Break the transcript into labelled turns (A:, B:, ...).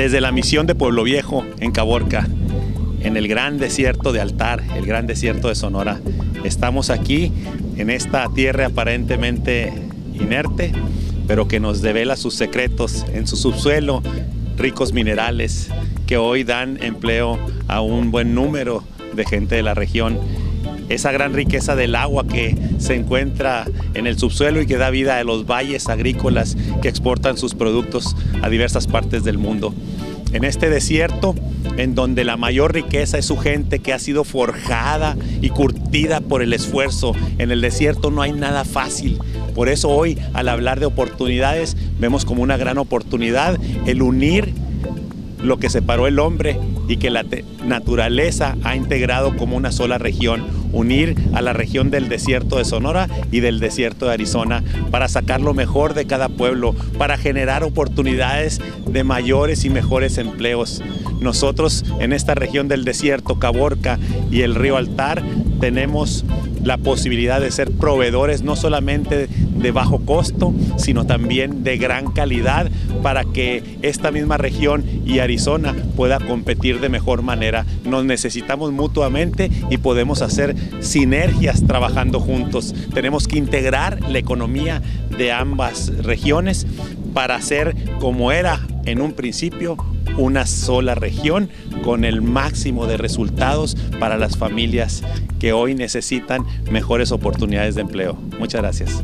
A: desde la misión de Pueblo Viejo en Caborca, en el gran desierto de Altar, el gran desierto de Sonora. Estamos aquí en esta tierra aparentemente inerte, pero que nos devela sus secretos en su subsuelo, ricos minerales que hoy dan empleo a un buen número de gente de la región. Esa gran riqueza del agua que se encuentra en el subsuelo y que da vida a los valles agrícolas que exportan sus productos a diversas partes del mundo. En este desierto, en donde la mayor riqueza es su gente que ha sido forjada y curtida por el esfuerzo, en el desierto no hay nada fácil. Por eso hoy, al hablar de oportunidades, vemos como una gran oportunidad el unir lo que separó el hombre y que la naturaleza ha integrado como una sola región, unir a la región del desierto de Sonora y del desierto de Arizona para sacar lo mejor de cada pueblo, para generar oportunidades de mayores y mejores empleos. Nosotros en esta región del desierto, Caborca y el río Altar, tenemos la posibilidad de ser proveedores no solamente de bajo costo, sino también de gran calidad para que esta misma región y Arizona pueda competir de mejor manera. Nos necesitamos mutuamente y podemos hacer sinergias trabajando juntos. Tenemos que integrar la economía de ambas regiones para hacer como era en un principio una sola región con el máximo de resultados para las familias que hoy necesitan mejores oportunidades de empleo. Muchas gracias.